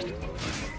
Perfeito.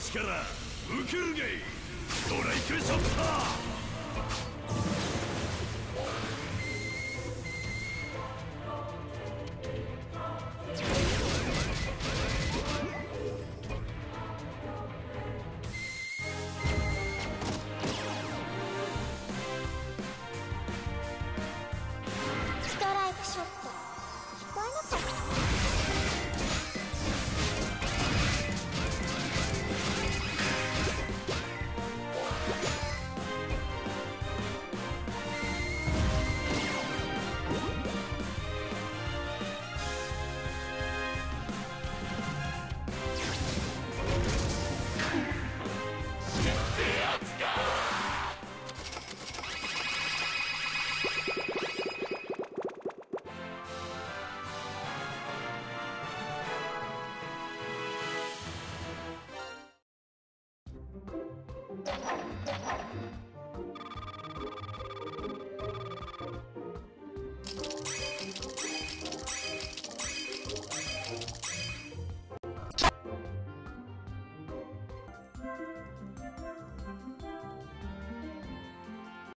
力受けるがい。ドライクショット you